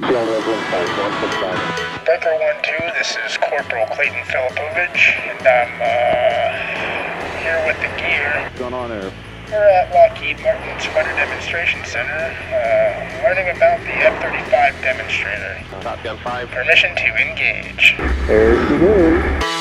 Breaker 1-2, this is Corporal Clayton Filipowicz, and I'm uh, here with the gear. What's going on there? We're at Lockheed Martin's Fighter Demonstration Center, uh, learning about the F-35 demonstrator. Top Gun 5. Permission to engage. There she goes.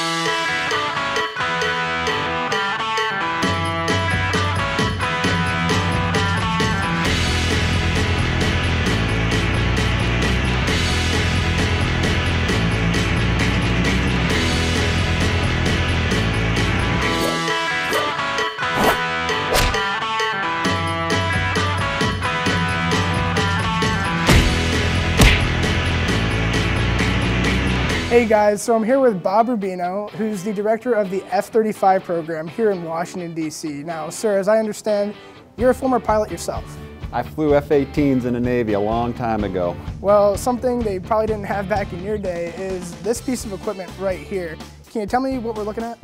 Hey guys, so I'm here with Bob Rubino, who's the director of the F-35 program here in Washington, D.C. Now, sir, as I understand, you're a former pilot yourself. I flew F-18s in the Navy a long time ago. Well, something they probably didn't have back in your day is this piece of equipment right here. Can you tell me what we're looking at?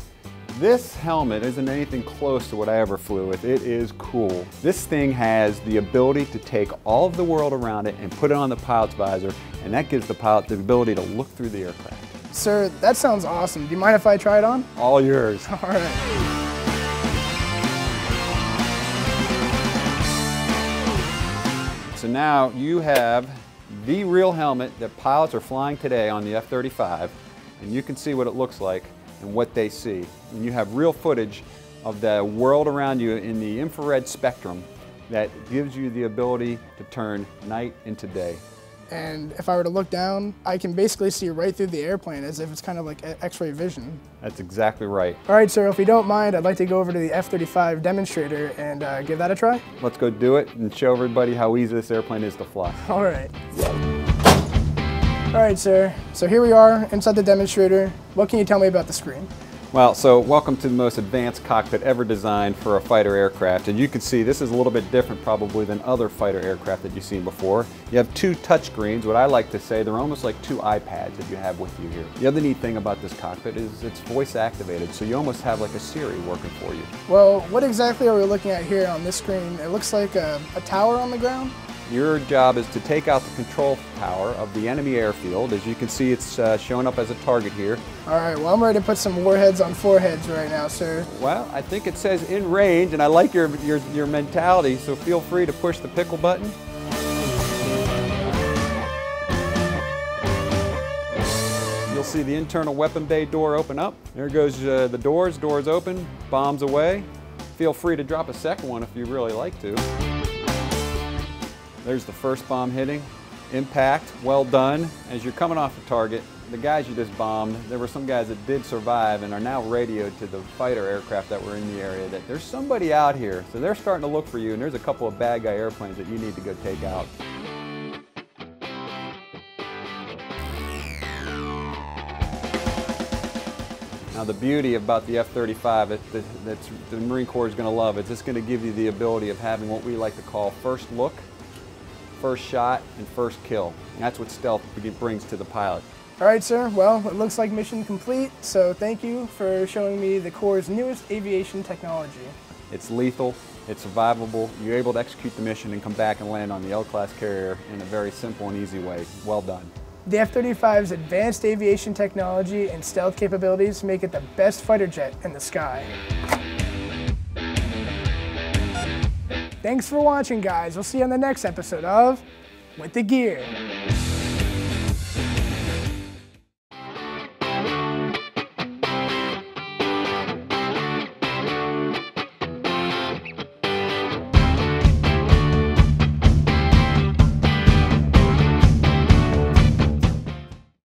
This helmet isn't anything close to what I ever flew with. It is cool. This thing has the ability to take all of the world around it and put it on the pilot's visor, and that gives the pilot the ability to look through the aircraft. Sir, that sounds awesome. Do you mind if I try it on? All yours. All right. So now you have the real helmet that pilots are flying today on the F-35, and you can see what it looks like and what they see. And you have real footage of the world around you in the infrared spectrum that gives you the ability to turn night into day. And if I were to look down, I can basically see right through the airplane as if it's kind of like x-ray vision. That's exactly right. All right, sir, if you don't mind, I'd like to go over to the F-35 demonstrator and uh, give that a try. Let's go do it and show everybody how easy this airplane is to fly. All right. All right, sir. So here we are inside the demonstrator. What can you tell me about the screen? Well, so welcome to the most advanced cockpit ever designed for a fighter aircraft. And you can see this is a little bit different probably than other fighter aircraft that you've seen before. You have two touch screens. What I like to say, they're almost like two iPads that you have with you here. The other neat thing about this cockpit is it's voice activated, so you almost have like a Siri working for you. Well, what exactly are we looking at here on this screen? It looks like a, a tower on the ground. Your job is to take out the control tower of the enemy airfield. As you can see, it's uh, showing up as a target here. All right, well, I'm ready to put some warheads on foreheads right now, sir. Well, I think it says in range, and I like your, your, your mentality, so feel free to push the pickle button. You'll see the internal weapon bay door open up. There goes uh, the doors, doors open, bombs away. Feel free to drop a second one if you really like to. There's the first bomb hitting. Impact, well done. As you're coming off the target, the guys you just bombed, there were some guys that did survive and are now radioed to the fighter aircraft that were in the area that there's somebody out here. So they're starting to look for you and there's a couple of bad guy airplanes that you need to go take out. Now the beauty about the F-35 that, the Marine Corps is going to love is it's going to give you the ability of having what we like to call first look first shot and first kill. And that's what stealth brings to the pilot. All right, sir. Well, it looks like mission complete, so thank you for showing me the Corps' newest aviation technology. It's lethal, it's survivable, you're able to execute the mission and come back and land on the L-class carrier in a very simple and easy way. Well done. The F-35's advanced aviation technology and stealth capabilities make it the best fighter jet in the sky. Thanks for watching, guys. We'll see you on the next episode of With the Gear.